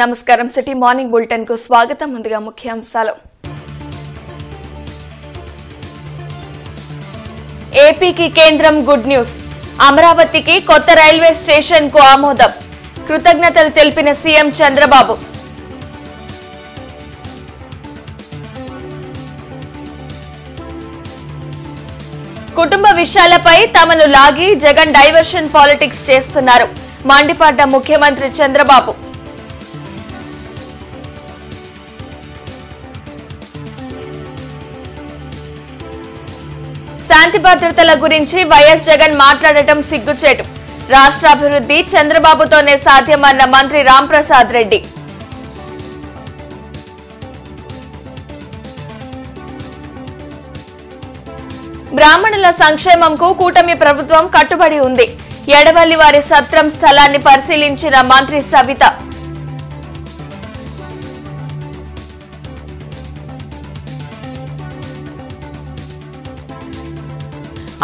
నమస్కారం. City morning బులెటిన్కు స్వాగతం. ముందుగా ముఖ్యాంశాలు. ఏపీకి కేంద్రం గుడ్ న్యూస్. అమరావతికి కొత్త రైల్వే స్టేషన్కు ఆమోదం. కృతజ్ఞతలు తెలిపిన సీఎం చంద్రబాబు. కుటుంబ విషయాలపై తమను లాగి జగన్ డైవర్షన్ పాలిటిక్స్ చేస్తున్నారు. మండిపడ్డ ముఖ్యమంత్రి చంద్రబాబు. శాంతి భద్రతల గురించి వైఎస్ జగన్ మాట్లాడటం సిగ్గుచేటు. రాష్ట్రాభివృద్ధి చంద్రబాబుతోనే సాధ్యమన్న మంత్రి రాంప్రసాద్ రెడ్డి. బ్రాహ్మణుల సంక్షేమంకు కూటమి ప్రభుత్వం కట్టుబడి ఉంది. ఎడవల్లి వారి సత్రం స్థలాన్ని పరిశీలించిన మంత్రి సవిత.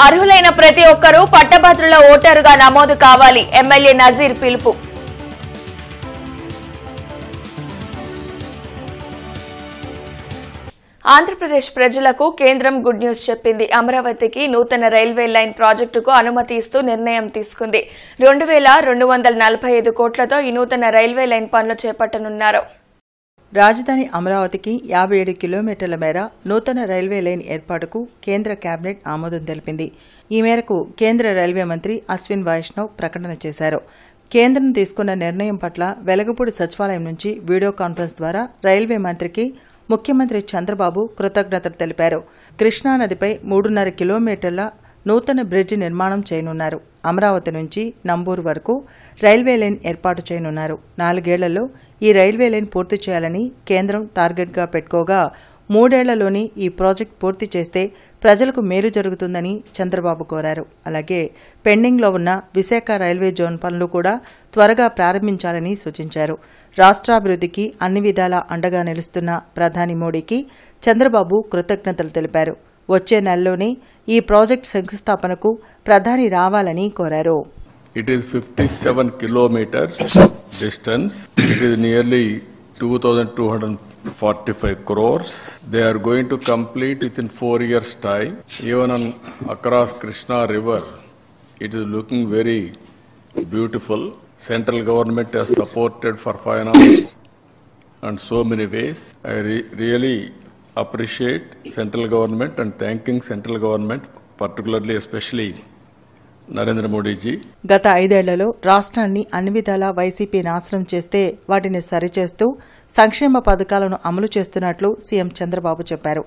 అర్హులైన ప్రతి ఒక్కరూ పట్టభద్రుల ఓటరుగా నమోదు కావాలి. ఎమ్మెల్యే నజీర్ పిలుపు. ఆంధ్రప్రదేశ్ ప్రజలకు కేంద్రం గుడ్ న్యూస్ చెప్పింది. అమరావతికి నూతన రైల్వే లైన్ ప్రాజెక్టుకు అనుమతి ఇస్తూ నిర్ణయం తీసుకుంది. రెండు వేల రెండు వందల నలభై ఐదు కోట్లతో ఈ నూతన రైల్వే లైన్ పనులు చేపట్టనున్నారు. రాజధాని అమరావతికి యాభై ఏడు కిలోమీటర్ల మేర నూతన రైల్వే లైన్ ఏర్పాటుకు కేంద్ర కేబినెట్ ఆమోదం తెలిపింది. ఈ మేరకు కేంద్ర రైల్వే మంత్రి అశ్విన్ వైష్ణవ్ ప్రకటన చేశారు. కేంద్రం తీసుకున్న నిర్ణయం పట్ల వెలగపూడి సచివాలయం నుంచి వీడియో కాన్ఫరెన్స్ ద్వారా రైల్వే మంత్రికి ముఖ్యమంత్రి చంద్రబాబు కృతజ్ఞతలు తెలిపారు. కృష్ణానదిపై మూడున్నర కిలోమీటర్ల నూతన బ్రిడ్జి నిర్మాణం చేయనున్నారు. అమరావతి నుంచి నంబూరు వరకు రైల్వే లైన్ ఏర్పాటు చేయనున్నారు. నాలుగేళ్ళలో ఈ రైల్వే లైన్ పూర్తి చేయాలని కేంద్రం టార్గెట్గా పెట్టుకోగా మూడేళ్ళలోని ఈ ప్రాజెక్ట్ పూర్తి చేస్తే ప్రజలకు మేలు జరుగుతుందని చంద్రబాబు కోరారు. అలాగే పెండింగ్లో ఉన్న విశాఖ రైల్వే జోన్ పనులు కూడా త్వరగా ప్రారంభించాలని సూచించారు. రాష్ట్రాభివృద్ధికి అన్ని విధాలా అండగా నిలుస్తున్న ప్రధాని మోడీకి చంద్రబాబు కృతజ్ఞతలు తెలిపారు. వచ్చే నెలలోనే ఈ ప్రాజెక్టు శంకుస్థాపనకు ప్రధాని రావాలని కోరారు. It is fifty seven kilometres distance it is nearly two thousand two hundred forty five crores they are going to complete within four years time even on across Krishna river it is looking very beautiful central government has supported for finance and so many ways I really appreciate central government and thanking central government, particularly especially Narendra Modiji. గత ఐదేళ్ళలో రాష్ట్రాన్ని అన్ని విధాలా YCP నాశనం చేస్తే వాటిని సరిచేస్తూ సంక్షేమ పథకాలను అమలు చేస్తున్నట్లు సీఎం చంద్రబాబు చెప్పారు.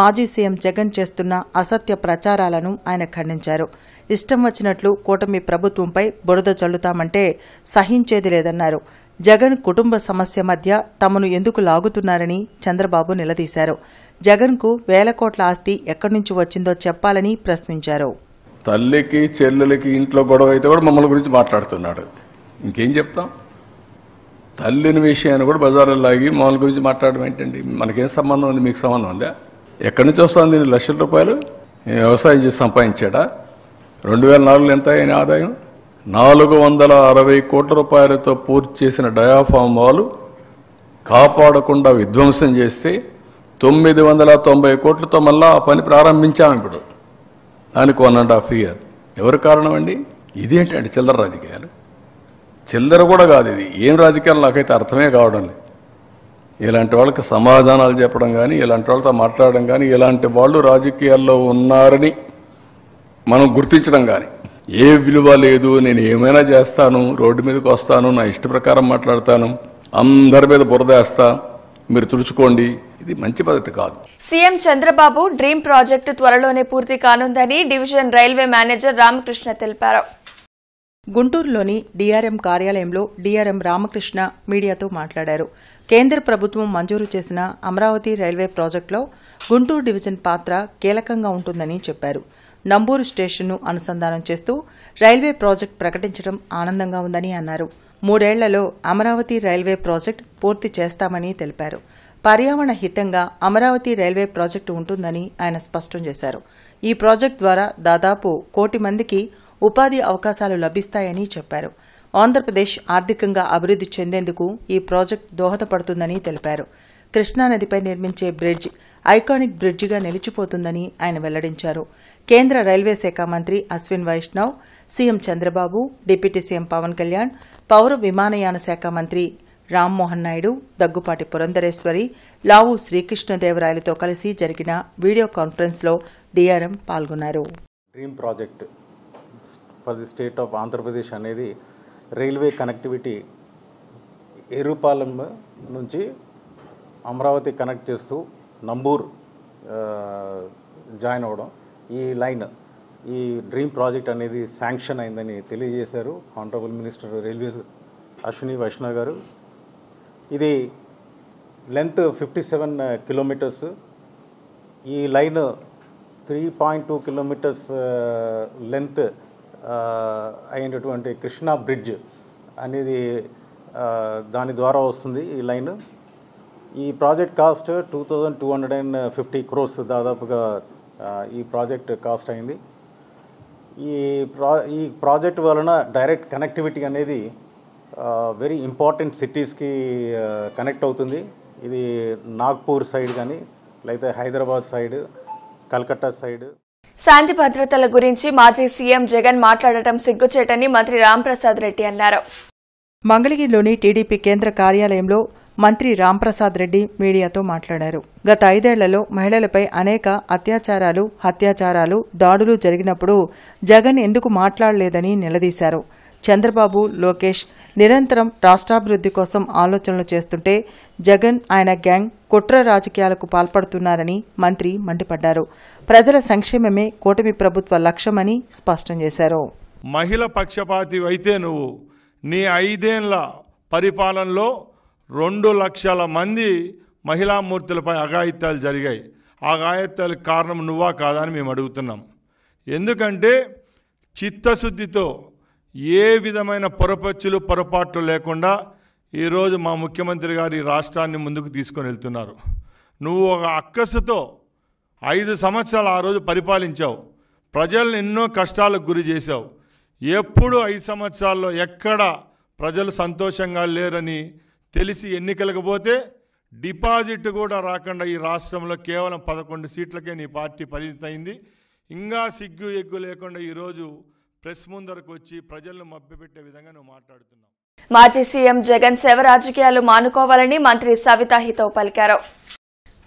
మాజీ సీఎం జగన్ చేస్తున్న అసత్య ప్రచారాలను ఆయన ఖండించారు. ఇష్టం వచ్చినట్లు కూటమి ప్రభుత్వంపై బురద చల్లుతామంటే సహించేది లేదన్నారు. జగన్ కుటుంబ సమస్య మధ్య తమను ఎందుకు లాగుతున్నారని చంద్రబాబు నిలదీశారు. జగన్కు వేల కోట్ల ఆస్తి ఎక్కడి నుంచి వచ్చిందో చెప్పాలని ప్రశ్నించారు. తల్లికి చెల్లెలకి ఇంట్లో గొడవ అయితే కూడా మమ్మల్ని గురించి మాట్లాడుతున్నాడు. ఇంకేం చెప్తాం? తల్లిని విషయాన్ని కూడా బజార్లో లాగి మమ్మల్ని గురించి మాట్లాడడం ఏంటండి? మనకేం సంబంధం ఉంది? మీకు సంబంధం ఉందా? ఎక్కడి నుంచి వస్తుంది లక్షల రూపాయలు? వ్యవసాయం చేసి సంపాదించాడా? రెండు వేల నాలుగులో ఎంత అయిన ఆదాయం? నాలుగు వందల అరవై కోట్ల రూపాయలతో పూర్తి చేసిన డయాఫామ్ వాలు కాపాడకుండా విధ్వంసం చేస్తే తొమ్మిది వందల తొంభై కోట్లతో మళ్ళా ఆ పని ప్రారంభించాము ఇప్పుడు. దానికి వన్ అండ్ హాఫ్ ఇయర్ ఎవరు కారణం అండి ఇదేంటండి చిల్లర రాజకీయాలు? చిల్లర కూడా కాదు ఇది. ఏం రాజకీయాలు నాకైతే అర్థమే కావడం లేదు. ఇలాంటి వాళ్ళకి సమాధానాలు చెప్పడం కానీ ఇలాంటి వాళ్ళతో మాట్లాడడం కానీ ఇలాంటి వాళ్ళు రాజకీయాల్లో ఉన్నారని మనం గుర్తించడం కానీ ఏ విలువ లేదు నేను ఏమైనా చేస్తాను రోడ్డు మీదకి వస్తాను నా ఇష్ట ప్రకారం మాట్లాడతాను అందరి మీద బురద వేస్తా మీరు తుడుచుకోండి ఇది మంచి పద్ధతి కాదు. సీఎం చంద్రబాబు డ్రీమ్ ప్రాజెక్టు త్వరలోనే పూర్తి కానుందని డివిజన్ రైల్వే మేనేజర్ రామకృష్ణ తెలిపారు. గుంటూరులోని డీఆర్ఎం కార్యాలయంలో డీఆర్ఎం రామకృష్ణ మీడియాతో మాట్లాడారు. కేంద్ర ప్రభుత్వం మంజూరు చేసిన అమరావతి రైల్వే ప్రాజెక్టులో గుంటూరు డివిజన్ పాత్ర కీలకంగా ఉంటుందని చెప్పారు. నంబూరు స్టేషన్ను అనుసంధానం చేస్తూ రైల్వే ప్రాజెక్టు ప్రకటించడం ఆనందంగా ఉందని అన్నారు. మూడేళ్ళలో అమరావతి రైల్వే ప్రాజెక్టు పూర్తి చేస్తామని తెలిపారు. పర్యావరణ హితంగా అమరావతి రైల్వే ప్రాజెక్టు ఉంటుందని ఆయన స్పష్టం చేశారు. ఈ ప్రాజెక్టు ద్వారా దాదాపు కోటి మందికి ఉపాధి అవకాశాలు లభిస్తాయని చెప్పారు. ఆంధ్రప్రదేశ్ ఆర్థికంగా అభివృద్ధి చెందేందుకు ఈ ప్రాజెక్ట్ దోహదపడుతుందని తెలిపారు. కృష్ణానదిపై నిర్మించే బ్రిడ్జ్ ఐకానిక్ బ్రిడ్జిగా నిలిచిపోతుందని ఆయన వెల్లడించారు. కేంద్ర రైల్వే శాఖ మంత్రి Ashwin Vaishnaw CM Chandrababu deputy CM Pawan Kalyan పౌర విమానయాన శాఖ మంత్రి రామ్మోహన్ నాయుడు దగ్గుపాటి పురంధరేశ్వరి లావు శ్రీకృష్ణదేవరాయలతో కలిసి జరిగిన వీడియో కాన్ఫరెన్స్లో డిఆర్ఎం పాల్గొన్నారు. Dream project for the state of Andhra Pradesh అనేది రైల్వే కనెక్టివిటీ ఎరుపాలెం నుంచి అమరావతి కనెక్ట్ చేస్తూ నంబూర్ జాయిన్ అవ్వడం. ఈ లైన్ ఈ డ్రీమ్ ప్రాజెక్ట్ అనేది శాంక్షన్ అయిందని తెలియజేశారు honourable minister railways Ashwini Vaishnaw గారు. ఇది లెంత్ ఫిఫ్టీ సెవెన్ కిలోమీటర్స్ ఈ line three point two kilometres length అయినటువంటి కృష్ణా బ్రిడ్జ్ అనేది దాని ద్వారా వస్తుంది ఈ లైన్. ఈ project cost two thousand two hundred and fifty crores దాదాపుగా ఈ ప్రాజెక్ట్ కాస్ట్ అయింది. ఈ ప్రా ఈ ప్రాజెక్ట్ వలన డైరెక్ట్ కనెక్టివిటీ అనేది వెరీ ఇంపార్టెంట్ సిటీస్కి కనెక్ట్ అవుతుంది. ఇది నాగ్పూర్ సైడ్ కానీ లేకపోతే హైదరాబాద్ సైడ్ కల్కట్టా సైడ్. శాంతి భద్రతల గురించి మాజీ సీఎం జగన్ మాట్లాడటం సిగ్గుచేటని మంత్రి రాంప్రసాద్ రెడ్డి అన్నారు. మంగళగిరిలోని టీడీపీ కేంద్ర కార్యాలయంలో మంత్రి రాంప్రసాద్ రెడ్డి మీడియాతో మాట్లాడారు. గత ఐదేళ్ళలో మహిళలపై అనేక అత్యాచారాలు హత్యాచారాలు దాడులు జరిగినప్పుడు జగన్ ఎందుకు మాట్లాడలేదని నిలదీశారు. చంద్రబాబు లోకేష్ నిరంతరం రాష్ట్రాభివృద్ధి కోసం ఆలోచనలు చేస్తుంటే జగన్ ఆయన గ్యాంగ్ కుట్ర రాజకీయాలకు పాల్పడుతున్నారని మంత్రి మండిపడ్డారు. ప్రజల సంక్షేమమే కూటమి ప్రభుత్వ లక్ష్యమని స్పష్టం చేశారు. మహిళ పక్షపాతి అయితే నువ్వు నీ ఐదేళ్ళ పరిపాలనలో రెండు లక్షల మంది మహిళామూర్తులపై అఘాయిత్యాలు జరిగాయి. ఆ అఘాయిత్యాలకు కారణం నువ్వా కాదా అని మేము అడుగుతున్నాం. ఎందుకంటే చిత్తశుద్ధితో ఏ విధమైన పొరపచ్చులు పొరపాట్లు లేకుండా ఈరోజు మా ముఖ్యమంత్రి గారు ఈ రాష్ట్రాన్ని ముందుకు తీసుకొని వెళ్తున్నారు. నువ్వు ఒక అక్కసుతో ఐదు సంవత్సరాలు ఆ రోజు పరిపాలించావు. ప్రజలను ఎన్నో కష్టాలకు గురి చేశావు. ఎప్పుడు ఐదు సంవత్సరాల్లో ఎక్కడ ప్రజలు సంతోషంగా లేరని తెలిసి ఎన్నికలకు పోతే డిపాజిట్ కూడా రాకుండా ఈ రాష్ట్రంలో కేవలం పదకొండు సీట్లకే నీ పార్టీ పరిమితమైంది. ఇంకా సిగ్గు ఎగ్గు లేకుండా ఈరోజు ప్రెస్ ముందరకు వచ్చి ప్రజలను మభ్యపెట్టే విధంగా నువ్వు మాట్లాడుతున్నావు. మాజీ సీఎం జగన్ శవ రాజకీయాలు మానుకోవాలని మంత్రి సవితా హితవు పలికారు.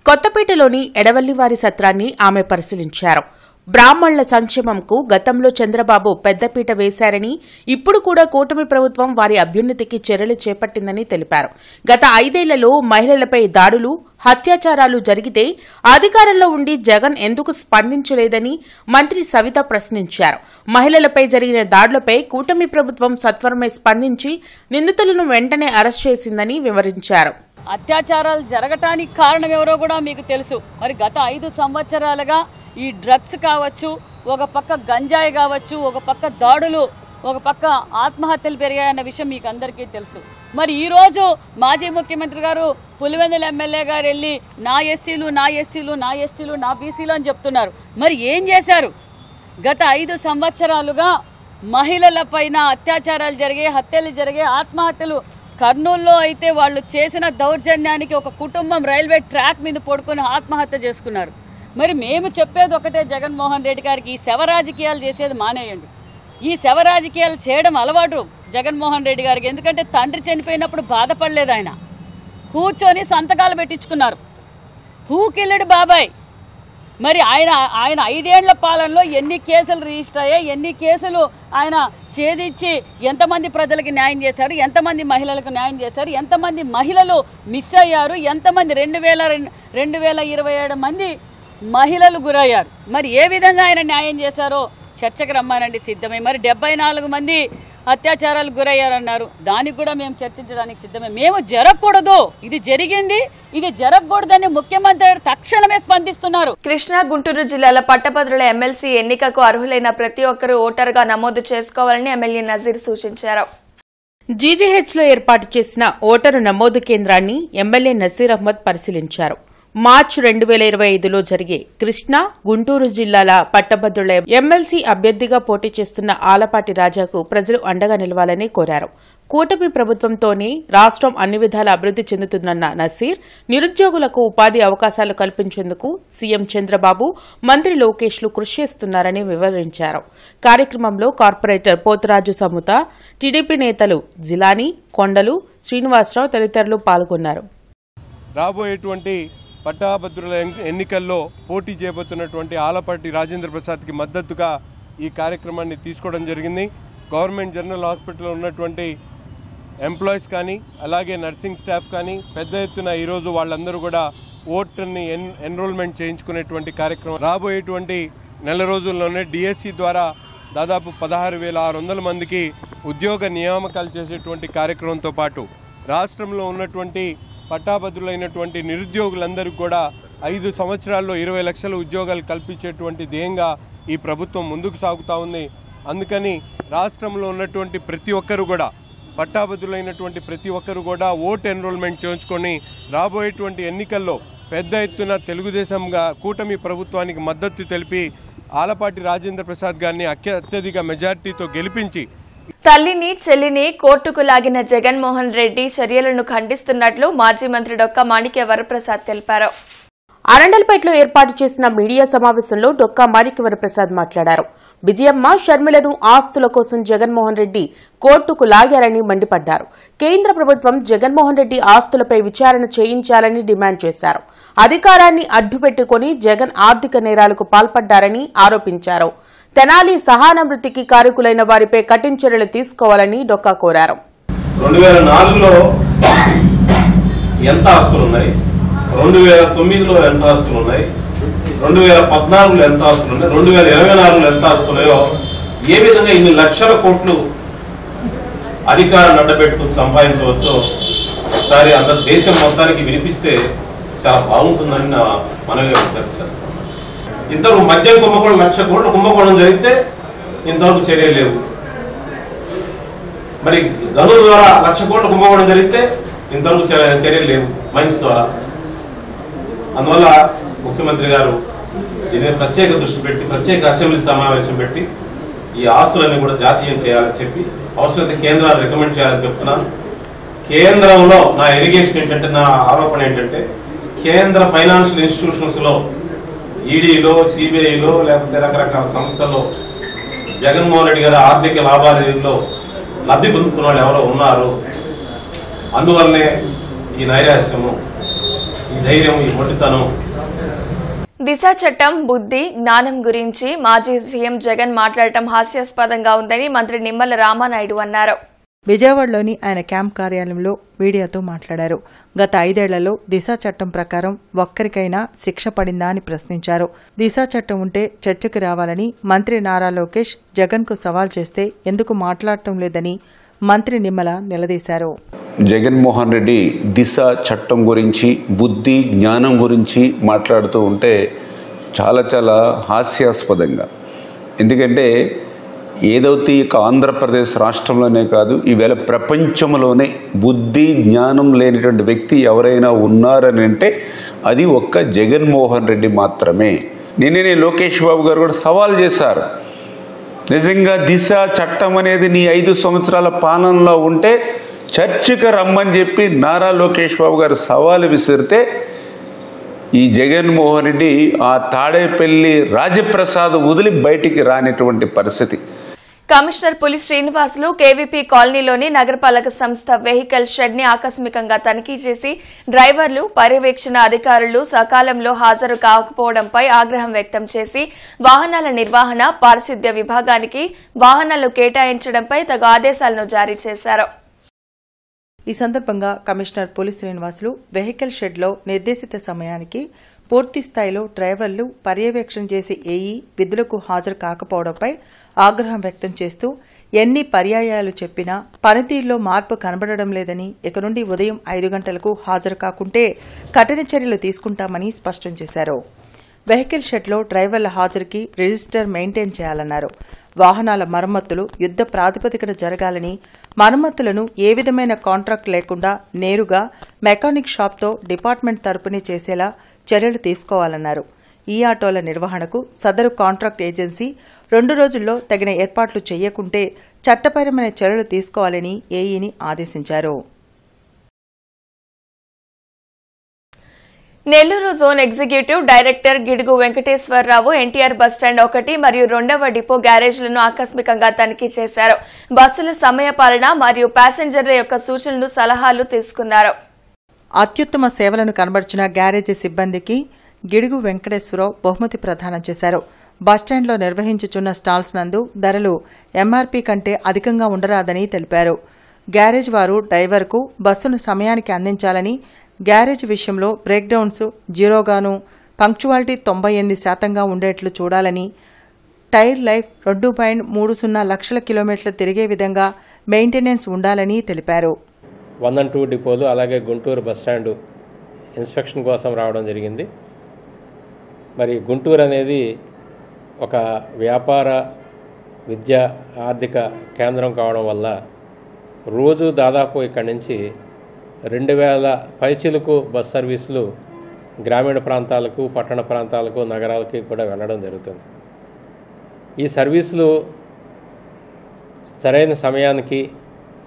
కొత్తపేటలోని ఎడవల్లివారి సత్రాన్ని ఆమె పరిశీలించారు. బ్రాహ్మణుల సంక్షేమంకు గతంలో చంద్రబాబు పెద్దపీట వేశారని ఇప్పుడు కూడా కూటమి ప్రభుత్వం వారి అభ్యున్నతికి చర్యలు చేపట్టిందని తెలిపారు. గత ఐదేళ్ళలో మహిళలపై దాడులు హత్యాచారాలు జరిగితే అధికారంలో ఉండి జగన్ ఎందుకు స్పందించలేదని మంత్రి సవిత ప్రశ్నించారు. మహిళలపై జరిగిన దాడులపై కూటమి ప్రభుత్వం సత్వరమే స్పందించి నిందితులను వెంటనే అరెస్ట్ చేసిందని వివరించారు. అత్యాచారాలు జరగటానికి కారణం ఎవరో కూడా మీకు తెలుసు. మరి గత ఐదు సంవత్సరాలుగా ఈ డ్రగ్స్ కావచ్చు ఒక పక్క గంజాయి కావచ్చు ఒక పక్క దాడులు ఒక పక్క ఆత్మహత్యలు పెరిగాయన్న విషయం మీకు అందరికీ తెలుసు. మరి ఈరోజు మాజీ ముఖ్యమంత్రి గారు పులివెందుల ఎమ్మెల్యే గారు వెళ్ళి నా ఎస్సీలు నా ఎస్సీలు నా ఎస్టీలు నా బీసీలు అని చెప్తున్నారు. మరి ఏం చేశారు? గత ఐదు సంవత్సరాలుగా మహిళల పైన అత్యాచారాలు జరిగే హత్యలు జరిగే ఆత్మహత్యలు కర్నూలులో అయితే వాళ్ళు చేసిన దౌర్జన్యానికి ఒక కుటుంబం రైల్వే ట్రాక్ మీద పడుకొని ఆత్మహత్య చేసుకున్నారు. మరి మేము చెప్పేది ఒకటే జగన్మోహన్ రెడ్డి గారికి ఈ శవ రాజకీయాలు చేసేది మానేయండి. ఈ శవ రాజకీయాలు చేయడం అలవాటు జగన్మోహన్ రెడ్డి గారికి. ఎందుకంటే తండ్రి చనిపోయినప్పుడు బాధపడలేదు ఆయన. కూర్చొని సంతకాలు పెట్టించుకున్నారు. హూకిల్లడు బాబాయ్. మరి ఆయన ఆయన ఐదేళ్ళ పాలనలో ఎన్ని కేసులు రిజిస్టర్ అయ్యాయి ఎన్ని కేసులు ఆయన ఛేదించి ఎంతమంది ప్రజలకు న్యాయం చేశారు ఎంతమంది మహిళలకు న్యాయం చేశారు ఎంతమంది మహిళలు మిస్ అయ్యారు ఎంతమంది రెండు వేల రెండు రెండు వేల ఇరవై ఏడు మంది మహిళలు గురయ్యారు. మరి ఏ విధంగా ఆయన న్యాయం చేశారో చర్చకు రమ్మానండి సిద్ధమే. మరి డెబ్బై నాలుగు మంది అత్యాచారాలు గురయ్యారన్నారు. దానికి కూడా మేము చర్చించడానికి సిద్ధమే. మేము జరగకూడదు. ఇది జరిగింది. ఇది జరగకూడదని ముఖ్యమంత్రి తక్షణమే స్పందిస్తున్నారు. కృష్ణా గుంటూరు జిల్లాల పట్టభద్రుల ఎమ్మెల్సీ ఎన్నికకు అర్హులైన ప్రతి ఒక్కరూ ఓటరుగా నమోదు చేసుకోవాలని ఎమ్మెల్యే నజీర్ సూచించారు. జీజీహెచ్లో ఏర్పాటు చేసిన ఓటరు నమోదు కేంద్రాన్ని ఎమ్మెల్యే నసీర్ అహ్మద్ పరిశీలించారు. మార్చి రెండు వేల ఇరవై ఐదులో జరిగే కృష్ణా గుంటూరు జిల్లాల పట్టభద్రుల ఎమ్మెల్సీ అభ్యర్థిగా పోటీ చేస్తున్న ఆలపాటి రాజాకు ప్రజలు అండగా నిలవాలని కోరారు. కూటమి ప్రభుత్వంతోనే రాష్ట్రం అన్ని విధాల అభివృద్ది చెందుతుందన్న నసీర్ నిరుద్యోగులకు ఉపాధి అవకాశాలు కల్పించేందుకు సీఎం చంద్రబాబు మంత్రి లోకేష్లు కృషి చేస్తున్నారని వివరించారు. కార్యక్రమంలో కార్పొరేటర్ పోతరాజు సముత టీడీపీ నేతలు జిలానీ కొండలు శ్రీనివాసరావు తదితరులు పాల్గొన్నారు. రాబోయేటువంటి పట్టాభద్రుల ఎన్నికల్లో పోటీ చేయబోతున్నటువంటి ఆలపాటి రాజేంద్ర ప్రసాద్కి మద్దతుగా ఈ కార్యక్రమాన్ని తీసుకోవడం జరిగింది. గవర్నమెంట్ జనరల్ హాస్పిటల్లో ఉన్నటువంటి ఎంప్లాయీస్ కానీ అలాగే నర్సింగ్ స్టాఫ్ కానీ పెద్ద ఎత్తున ఈరోజు వాళ్ళందరూ కూడా ఓటర్ని ఎన్ ఎన్రోల్మెంట్ చేయించుకునేటువంటి కార్యక్రమం రాబోయేటువంటి నెల రోజుల్లోనే డిఎస్సి ద్వారా దాదాపు పదహారు వేల ఆరు వందల మందికి ఉద్యోగ నియామకాలు చేసేటువంటి కార్యక్రమంతో పాటు రాష్ట్రంలో ఉన్నటువంటి పట్టాభద్రులైనటువంటి నిరుద్యోగులందరికీ కూడా ఐదు సంవత్సరాల్లో ఇరవై లక్షల ఉద్యోగాలు కల్పించేటువంటి ధ్యేయంగా ఈ ప్రభుత్వం ముందుకు సాగుతూ ఉంది. అందుకని రాష్ట్రంలో ఉన్నటువంటి ప్రతి ఒక్కరు కూడా పట్టాభద్రులైనటువంటి ప్రతి ఒక్కరు కూడా ఓట్ ఎన్రోల్మెంట్ చేయించుకొని రాబోయేటువంటి ఎన్నికల్లో పెద్ద ఎత్తున తెలుగుదేశంగా కూటమి ప్రభుత్వానికి మద్దతు తెలిపి ఆలపాటి రాజేంద్ర ప్రసాద్ గారిని అత్యధిక మెజార్టీతో గెలిపించి తల్లిని చెల్లిని కోర్టుకు లాగిన జగన్మోహన్ రెడ్డి చర్యలను ఖండిస్తున్నట్లు మాజీ మంత్రి డొక్క మాణిక్య వరప్రసాద్ తెలిపారు. అరండల్పేటలో ఏర్పాటు చేసిన మీడియా సమావేశంలో డొక్కా మాణిక్య వరప్రసాద్ మాట్లాడారు. విజయమ్మ షర్మిలను ఆస్తుల కోసం జగన్మోహన్ రెడ్డి కోర్టుకు లాగారని మండిపడ్డారు. కేంద్ర ప్రభుత్వం జగన్మోహన్ రెడ్డి ఆస్తులపై విచారణ చేయించాలని డిమాండ్ చేశారు. అధికారాన్ని అడ్డుపెట్టుకుని జగన్ ఆర్థిక నేరాలకు పాల్పడ్డారని ఆరోపించారు. తెనాలి సహాన కారకులైన వారిపై కఠిన చర్యలు తీసుకోవాలని డొక్కా కోరారు. రెండు వేల నాలుగులో ఎంత ఆస్తులు ఉన్నాయి? రెండు వేల తొమ్మిదిలో ఎంత ఆస్తులు ఉన్నాయి? రెండు వేల పద్నాలుగులో ఎంత ఆస్తులు ఉన్నాయి? రెండు వేల ఇరవై నాలుగులో ఎంత ఆస్తులు ఉన్నాయో ఏ విధంగా ఇన్ని లక్షల కోట్లు అధికారం అడ్డపెట్టుకుని సంపాదించవచ్చో ఒకసారి అందరు దేశం మొత్తానికి వినిపిస్తే చాలా బాగుంటుందని నా మనవి వ్యక్తం చేస్తాను. ఇంతవరకు మద్యం కుంభకోణం లక్ష కోట్ల కుంభకోణం జరిగితే ఇంతవరకు చర్యలు లేవు. మరి గను ద్వారా లక్ష కోట్ల కుంభకోణం జరిగితే ఇంతవరకు చర్యలు లేవు మైన్స్ ద్వారా. అందువల్ల ముఖ్యమంత్రి గారు దీని ప్రత్యేక దృష్టి పెట్టి ప్రత్యేక అసెంబ్లీ సమావేశం పెట్టి ఈ ఆస్తులన్నీ కూడా జాతీయం చేయాలని చెప్పి అవసరమైతే కేంద్రాన్ని రికమెండ్ చేయాలని చెప్తున్నాను. కేంద్రంలో నా ఎలిగేషన్ ఏంటంటే నా ఆరోపణ ఏంటంటే కేంద్ర ఫైనాన్షియల్ ఇన్స్టిట్యూషన్స్లో ఈడీలో సిబిఐలో లేకపోతే రకరకాల సంస్థల్లో జగన్మోహన్ రెడ్డి గారి ఆర్థిక లాభాలలో లబ్ధి పొందుతున్న వాళ్ళు ఎవరో ఉన్నారు. అందువల్లనే ఈ నైరాశ్యము ఈ ధైర్యం ఈ మొండితనం. దిశ చట్టం బుద్ధి జ్ఞానం గురించి మాజీ సీఎం జగన్ మాట్లాడటం హాస్యాస్పదంగా ఉందని మంత్రి నిమ్మల రామానాయుడు అన్నారు. విజయవాడలోని ఆయన క్యాంప్ కార్యాలయంలో మీడియాతో మాట్లాడారు. గత ఐదేళ్ళలో దిశా చట్టం ప్రకారం ఒక్కరికైనా శిక్ష పడిందా అని ప్రశ్నించారు. దిశా చట్టం ఉంటే చర్చకు రావాలని మంత్రి నారా లోకేష్ జగన్కు సవాల్ చేస్తే ఎందుకు మాట్లాడటం లేదని మంత్రి నిమ్మల నిలదీశారు. జగన్మోహన్ రెడ్డి దిశ చట్టం గురించి బుద్ధి జ్ఞానం గురించి మాట్లాడుతూ ఉంటే చాలా చాలా హాస్యాస్పదంగా. ఎందుకంటే ఏదైతే ఇక ఆంధ్రప్రదేశ్ రాష్ట్రంలోనే కాదు ఈవేళ ప్రపంచంలోనే బుద్ధి జ్ఞానం లేనిటువంటి వ్యక్తి ఎవరైనా ఉన్నారని అంటే అది ఒక్క జగన్మోహన్ రెడ్డి మాత్రమే. నిన్ననే లోకేష్ బాబు గారు కూడా సవాల్ చేశారు. నిజంగా దిశ చట్టం అనేది నీ ఐదు సంవత్సరాల పాలనలో ఉంటే చర్చికి రమ్మని చెప్పి నారా లోకేష్ బాబు గారు సవాలు విసిరితే ఈ జగన్మోహన్ రెడ్డి ఆ తాడేపల్లి రాజప్రసాద్ వదిలి బయటికి రానిటువంటి పరిస్థితి. కమిషనర్ పులి శ్రీనివాసులు కేవీపీ కాలనీలోని నగరపాలక సంస్థ వెహికల్ షెడ్ని ఆకస్మికంగా తనిఖీ చేసి డ్రైవర్లు పర్యవేక్షణ అధికారులు సకాలంలో హాజరు కాకపోవడంపై ఆగ్రహం వ్యక్తం చేసి వాహనాల నిర్వహణ పారిశుద్ధ్య విభాగానికి వాహనాలు కేటాయించడంపై తగు ఆదేశాలను జారీ చేశారు. ఈ సందర్భంగా కమిషనర్ పులి శ్రీనివాసులు వెహికల్ షెడ్లో నిర్దేశిత సమయానికి పూర్తి స్థాయిలో డ్రైవర్లు పర్యవేక్షణ చేసే ఏఈ విధులకు హాజరు కాకపోవడంపై ఆగ్రహం వ్యక్తం చేస్తూ ఎన్ని పర్యాయాలు చెప్పినా పనితీరులో మార్పు కనబడడం లేదని ఇక నుండి ఉదయం ఐదు గంటలకు హాజరు కాకుంటే కఠిన చర్యలు తీసుకుంటామని స్పష్టం చేశారు. వెహికల్ షెడ్లో డ్రైవర్ల హాజరుకి రిజిస్టర్ మెయింటైన్ చేయాలన్నారు. వాహనాల మరమ్మతులు యుద్ధ ప్రాతిపదికన జరగాలని మరమ్మతులను ఏ విధమైన కాంట్రాక్ట్ లేకుండా నేరుగా మెకానిక్ షాప్తో డిపార్ట్మెంట్ తరపునే చేసేలా చర్యలు తీసుకోవాలన్నారు. ఈ ఆటోల నిర్వహణకు సదరు కాంట్రాక్ట్ ఏజెన్సీ రెండు రోజుల్లో తగిన ఏర్పాట్లు చేయకుంటే చట్టపరమైన చర్యలు తీసుకోవాలని ఏఈని ఆదేశించారు. Nellore zone executive director Gidugu Venkateswara Rao NTR bus stand ఒకటి మరియు రెండవ డిపో గ్యారేజ్లను ఆకస్మికంగా తనిఖీ చేశారు. బస్సుల సమయపాలన మరియు ప్యాసింజర్ల యొక్క సూచనలు సలహాలు తీసుకున్నారు. అత్యుత్తమ సేవలను కనబర్చిన గ్యారేజీ సిబ్బందికి గిడుగు వెంకటేశ్వరరావు బహుమతి ప్రదానం చేశారు. బస్టాండ్లో నిర్వహించుచున్న స్టాల్స్ నందు ధరలు ఎంఆర్పీ కంటే అధికంగా ఉండరాదని తెలిపారు. గ్యారేజ్ వారు డ్రైవర్కు బస్సును సమయానికి అందించాలని గ్యారేజ్ విషయంలో బ్రేక్డౌన్స్ జీరోగాను పంక్చువాలిటీ తొంభై ఎనిమిది శాతంగా ఉండేట్లు చూడాలని టైర్ లైఫ్ రెండు పాయింట్ మూడు సున్నా లక్షల కిలోమీటర్లు తిరిగే విధంగా మెయింటెనెన్స్ ఉండాలని తెలిపారు. వన్ అండ్ టూ డిపోలు అలాగే గుంటూరు బస్ స్టాండ్ ఇన్స్పెక్షన్ కోసం రావడం జరిగింది. మరి గుంటూరు అనేది ఒక వ్యాపార విద్య ఆర్థిక కేంద్రం కావడం వల్ల రోజు దాదాపు ఇక్కడి నుంచి రెండు వేల పైచిలకు బస్ సర్వీసులు గ్రామీణ ప్రాంతాలకు పట్టణ ప్రాంతాలకు నగరాలకి కూడా వెళ్ళడం జరుగుతుంది. ఈ సర్వీసులు సరైన సమయానికి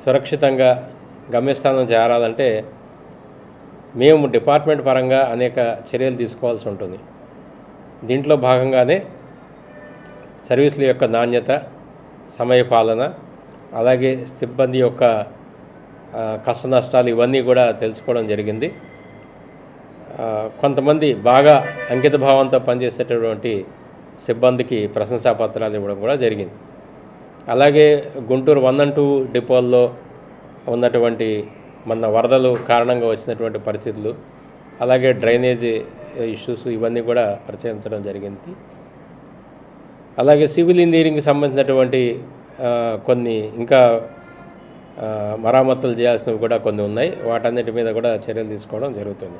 సురక్షితంగా గమ్యస్థానం చేరాలంటే మేము డిపార్ట్మెంట్ పరంగా అనేక చర్యలు తీసుకోవాల్సి ఉంటుంది. దీంట్లో భాగంగానే సర్వీసుల యొక్క నాణ్యత సమయపాలన అలాగే సిబ్బంది యొక్క కష్ట నష్టాలు ఇవన్నీ కూడా తెలుసుకోవడం జరిగింది. కొంతమంది బాగా అంకిత భావంతో పనిచేసేటటువంటి సిబ్బందికి ప్రశంసా పత్రాలు ఇవ్వడం కూడా జరిగింది. అలాగే గుంటూరు వన్ అండ్ టూ డిపోల్లో ఉన్నటువంటి మన వరదలు కారణంగా వచ్చినటువంటి పరిస్థితులు అలాగే డ్రైనేజీ ఇష్యూస్ ఇవన్నీ కూడా పరిచయించడం జరిగింది. అలాగే సివిల్ ఇంజనీరింగ్కి సంబంధించినటువంటి కొన్ని ఇంకా ఆ, మరామతులు చేయాల్సినవి కూడా కొన్ని ఉన్నాయి. వాటన్నిటి మీద కూడా చర్యలు తీసుకోవడం జరుగుతుంది.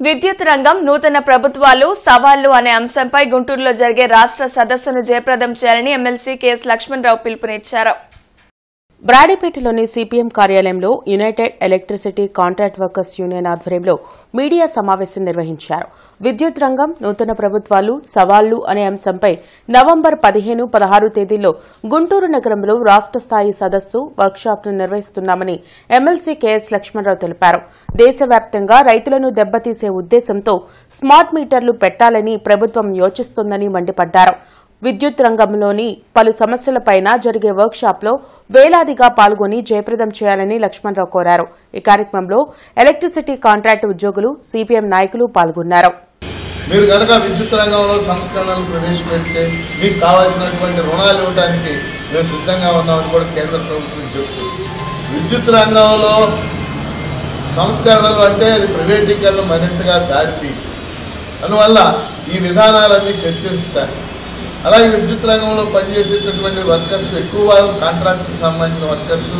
విద్యుత్ రంగం నూతన ప్రభుత్వాలు సవాళ్ళు అనే అంశంపై గుంటూరులో జరిగే రాష్ట్ర సదస్సును జయప్రదం చేయాలని ఎమ్మెల్సీ కెఎస్ లక్ష్మణరావు పిలుపునిచ్చారు. బ్రాడీపేటలోని సిపిఎం కార్యాలయంలో united electricity contract workers union ఆధ్వర్యంలో మీడియా సమావేశం నిర్వహించారు. విద్యుత్ రంగం నూతన ప్రభుత్వాలు సవాళ్ళు అనే అంశంపై నవంబర్ పదిహేను పదహారు తేదీల్లో గుంటూరు నగరంలో రాష్ట్ర స్థాయి సదస్సు వర్క్షాప్ను నిర్వహిస్తున్నామని ఎమ్మెల్సీ కెఎస్ లక్ష్మణరావు తెలిపారు. దేశవ్యాప్తంగా రైతులను దెబ్బతీసే ఉద్దేశంతో స్మార్ట్ మీటర్లు పెట్టాలని ప్రభుత్వం యోచిస్తోందని మండిపడ్డారు. విద్యుత్ రంగంలోని పలు సమస్యలపైన జరిగే వర్క్లో వేలాదిగా పాల్గొని జయప్రదం చేయాలని లక్ష్మణరావు కోరారు. ఈ కార్యక్రమంలో ఎలక్ట్రిసిటీ కాంట్రాక్ట్ ఉద్యోగులు సిపిఎం నాయకులు పాల్గొన్నారు. మీరు కనుక విద్యుత్ రంగంలో సంస్కరణలు ప్రవేశపెడితే మీకు కావాల్సినటువంటి రుణాలు ఇవ్వడానికి మేము సిద్ధంగా ఉన్నామని కూడా కేంద్ర ప్రభుత్వం చెప్తుంది విద్యుత్ రంగంలో సంస్కరణలు అంటే అది ప్రైవేటీకరణ మరింతగా దారితీ అందువల్ల ఈ విధానాలన్నీ చర్చించుతారు. అలాగే విద్యుత్ రంగంలో పనిచేసేటటువంటి వర్కర్స్ ఎక్కువ కాంట్రాక్ట్కి సంబంధించిన వర్కర్స్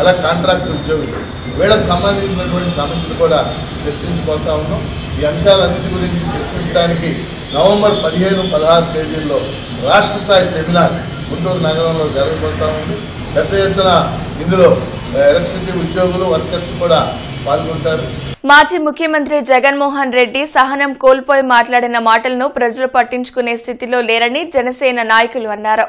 అలా కాంట్రాక్ట్ ఉద్యోగులు. వీళ్ళకి సంబంధించినటువంటి సమస్యలు కూడా చర్చించిపోతా ఉన్నాం. ఈ అంశాలన్నిటి గురించి చర్చించడానికి నవంబర్ పదిహేను పదహారు తేదీల్లో రాష్ట్ర స్థాయి సెమినార్ గుంటూరు నగరంలో జరగబోతూ ఉంది. పెద్ద ఎత్తున ఇందులో ఎలక్ట్రిసిటీ ఉద్యోగులు వర్కర్స్ కూడా పాల్గొంటారు. మాజీ ముఖ్యమంత్రి జగన్మోహన్ రెడ్డి సహనం కోల్పోయి మాట్లాడిన మాటలను ప్రజలు పట్టించుకునే స్థితిలో లేరని జనసేన నాయకులు అన్నారు.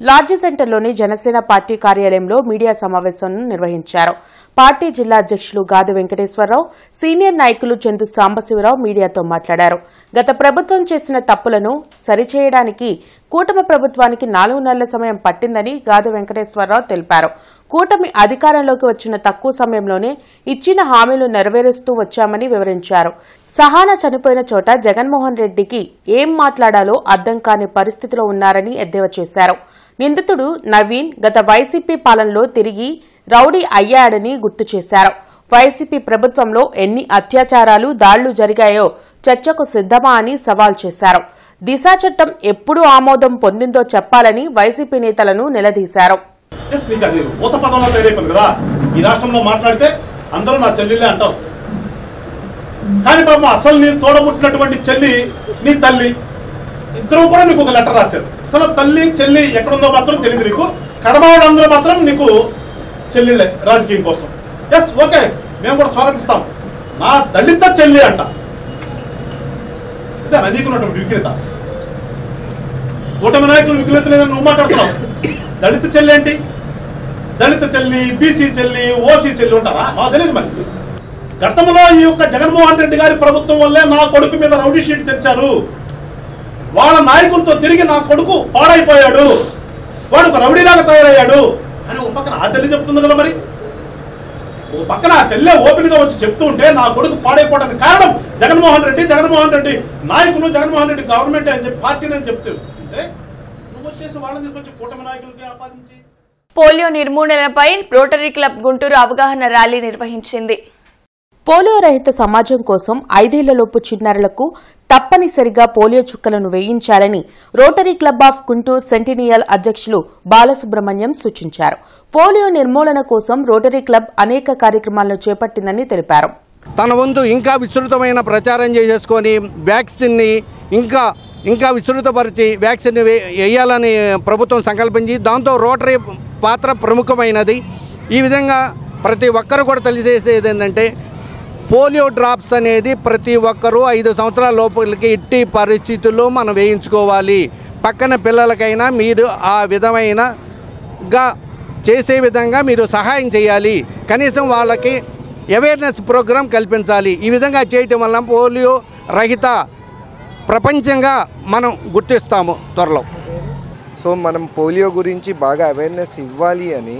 లాడ్జి సెంటర్లోని జనసేన పార్టీ కార్యాలయంలో మీడియా సమావేశం నిర్వహించారు. పార్టీ జిల్లా అధ్యక్షులు గాది వెంకటేశ్వరరావు సీనియర్ నాయకులు చందు సాంబశివరావు మీడియాతో మాట్లాడారు. గత ప్రభుత్వం చేసిన తప్పులను సరిచేయడానికి కూటమి ప్రభుత్వానికి నాలుగు నెలల సమయం పట్టిందని గాది వెంకటేశ్వరరావు తెలిపారు. కూటమి అధికారంలోకి వచ్చిన తక్కువ సమయంలోనే ఇచ్చిన హామీలు నెరవేరుస్తూ వచ్చామని వివరించారు. సహాన చనిపోయిన చోట జగన్మోహన్ రెడ్డికి ఏం మాట్లాడాలో అర్థం కాని పరిస్థితిలో ఉన్నారని ఎద్దేవా చేశారు. నిందితుడు నవీన్ గత వైసీపీ పాలనలో తిరిగి రౌడీ అయ్యాడని గుర్తు చేశారు. వైసీపీ ప్రభుత్వంలో ఎన్ని అత్యాచారాలు దాళ్ళు జరిగాయో చర్చకు సిద్దమా అని సవాల్ చేశారు. దిశ చట్టం ఎప్పుడు ఆమోదం పొందిందో చెప్పాలని వైసీపీ నేతలను నిలదీశారు. ఊత పదంలో తయారైపోయింది కదా. ఈ రాష్ట్రంలో మాట్లాడితే అందరూ నా చెల్లెళ్ళే అంటావు. కానీ పాపం అసలు నేను తోడబుట్టినటువంటి చెల్లి నీ తల్లి ఇద్దరు కూడా నీకు ఒక లెటర్ రాశారు. అసలు తల్లి చెల్లి ఎక్కడుందో మాత్రం తెలియదు నీకు. కడమావాడు మాత్రం నీకు చెల్లిలే రాజకీయం కోసం. ఎస్ ఓకే మేము కూడా స్వాగతిస్తాం. నా దళిత చెల్లి అంట. ఇదేనా నీకున్నటువంటి విక్రేత. కూటమి నాయకులు విక్రేత లేదని నువ్వు మాట్లాడుతున్నావు. దళిత చెల్లి ఏంటి? దళిత చెల్లి బీసీ చెల్లి ఓసీ చెల్లి ఉంటారా? మాకు తెలియదు మరి. గతంలో ఈ యొక్క జగన్మోహన్ రెడ్డి గారి ప్రభుత్వం వల్లే నా కొడుకు మీద రౌడీ షీట్ తెరిచారు. వాళ్ళ నాయకులతో తిరిగి నా కొడుకు పాడైపోయాడు. వాడు ఒక రౌడీలాగా తయారయ్యాడు. అని ఒక పక్కన ఆ తల్లి చెప్తుంది కదా మరి. ఒక పక్కన ఆ తెల్లే ఓపెన్గా వచ్చి చెప్తూ ఉంటే నా కొడుకు పాడైపోవడానికి కారణం జగన్మోహన్ రెడ్డి జగన్మోహన్ రెడ్డి. నాయకులు జగన్మోహన్ రెడ్డి గవర్నమెంట్ అని చెప్పి పార్టీని అని చెప్తూ ఉంటే నువ్వు వచ్చేసి వాళ్ళని తీసుకొచ్చి కూటమి నాయకులకి ఆపాదించి. పోలియో నిర్మూలనపై రోటరీ క్లబ్ గుంటూరు అవగాహన ర్యాలీ నిర్వహించింది. పోలియో రహిత సమాజం కోసం ఐదేళ్ళలోపు చిన్నారులకు తప్పనిసరిగా పోలియో చుక్కలను వేయించాలని Rotary club of Guntur centennial అధ్యక్షులు బాలసుబ్రహ్మణ్యం సూచించారు. పోలియో నిర్మూలన కోసం రోటరీ క్లబ్ అనేక కార్యక్రమాలను చేపట్టిందని తెలిపారు. తన వంతు ఇంకా విస్తృతమైన ప్రచారం చేసేసుకొని వ్యాక్సిన్ని ఇంకా ఇంకా విస్తృతపరిచి వ్యాక్సిన్ వేయాలని ప్రభుత్వం సంకల్పించి దాంతో రోటరీ పాత్ర ప్రముఖమైనది. ఈ విధంగా ప్రతి ఒక్కరు కూడా తెలిసేసేది ఏంటంటే పోలియో డ్రాప్స్ అనేది ప్రతి ఒక్కరూ ఐదు సంవత్సరాల లోపలికి ఇట్టి పరిస్థితుల్లో మనం వేయించుకోవాలి. పక్కన పిల్లలకైనా మీరు ఆ విధమైనగా చేసే విధంగా మీరు సహాయం చేయాలి. కనీసం వాళ్ళకి అవేర్నెస్ ప్రోగ్రాం కల్పించాలి. ఈ విధంగా చేయటం వల్ల పోలియో రహిత ప్రపంచంగా మనం గుర్తిస్తాము త్వరలో. సో మనం పోలియో గురించి బాగా అవేర్నెస్ ఇవ్వాలి అని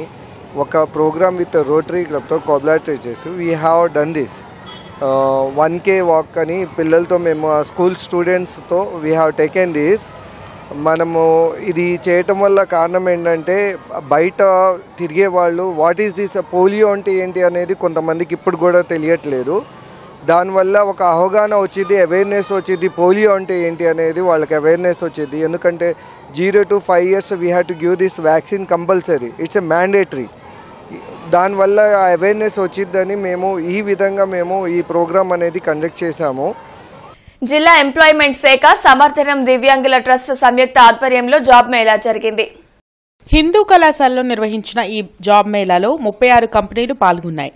ఒక ప్రోగ్రామ్ విత్ రోటరీ క్లబ్తో కోబలాటరీ చేసి we have done this one K walk అని పిల్లలతో మేము స్కూల్ స్టూడెంట్స్తో వీ హ్యావ్ టేకెన్ దిస్ మనము ఇది చేయటం వల్ల కారణం ఏంటంటే బయట తిరిగే వాళ్ళు వాట్ ఈస్ దిస్ పోలియో అంటే ఏంటి అనేది కొంతమందికి ఇప్పుడు కూడా తెలియట్లేదు. దానివల్ల ఒక అవగాహన వచ్చింది అవేర్నెస్ వచ్చింది పోలియో అంటే ఏంటి అనేది వాళ్ళకి అవేర్నెస్ వచ్చింది. ఎందుకంటే zero to five years we have to give this vaccine compulsory it's a mandatory దానివల్ల అవేర్నెస్ వచ్చిందని మేము ఈ విధంగా మేము ఈ ప్రోగ్రామ్ అనేది కండక్ట్ చేశాము. జిల్లా ఎంప్లాయ్మెంట్ శాఖ సమర్థనం దివ్యాంగుల ట్రస్ట్ సంయుక్త ఆధ్వర్యంలో జాబ్ మేళా జరిగింది. హిందూ కళాశాలలో నిర్వహించిన ఈ జాబ్ మేళాలో ముప్పై ఆరు కంపెనీలు పాల్గొన్నాయి.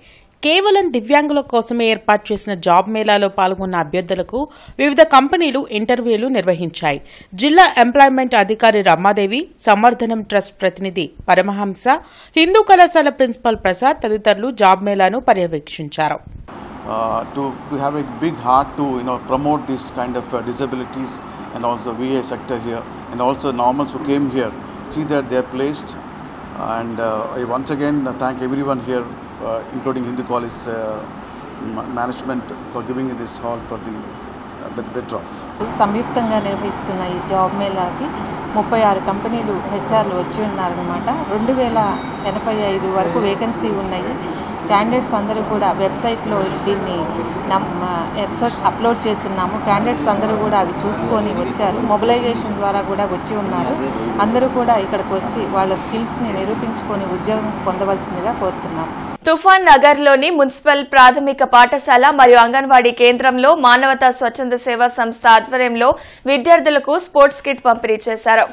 కేవలం దివ్యాంగుల కోసమే ఏర్పాటు చేసిన జాబ్ మేళాలో పాల్గొన్న అభ్యర్థులకు వివిధ కంపెనీలు ఇంటర్వ్యూలు నిర్వహించాయి జిల్లా ఎంప్లాయ్మెంట్ అధికారి రమాదేవి సమర్థనం ట్రస్ట్ ప్రతినిధి పరమహంస హిందూ కళాశాల ప్రిన్సిపల్ ప్రసాద్ తదితరులు జాబ్ మేళాను పర్యవేక్షించారు uh, to, to have a big heart to you know promote this kind of uh, disabilities and also VA sector here and also normals who came here see that they are placed and uh, I once again uh, thank everyone here Uh, including Hindu College uh, management for giving this hall for the uh, సంయుక్తంగా నిర్వహిస్తున్న ఈ job మేళాకి ముప్పై ఆరు కంపెనీలు హెచ్ఆర్లు వచ్చి ఉన్నారనమాట రెండు వేల ఎనభై ఐదు వరకు వేకెన్సీ ఉన్నాయి. క్యాండిడేట్స్ అందరూ కూడా వెబ్సైట్లో దీన్ని వెబ్సైట్ అప్లోడ్ చేస్తున్నాము. క్యాండిడేట్స్ అందరూ కూడా అవి చూసుకొని వచ్చారు. మొబిలైజేషన్ ద్వారా కూడా వచ్చి ఉన్నారు. అందరూ కూడా ఇక్కడికి వచ్చి వాళ్ళ స్కిల్స్ని నిరూపించుకొని ఉద్యోగం పొందవలసిందిగా కోరుతున్నాము తుఫాన్ నగర్లోని మున్సిపల్ ప్రాథమిక పాఠశాల మరియు అంగన్వాడీ కేంద్రంలో మానవతా స్వచ్ఛంద సేవా సంస్థ ఆధ్వర్యంలో విద్యార్థులకు స్పోర్ట్స్ కిట్ పంపిణీ చేశారు.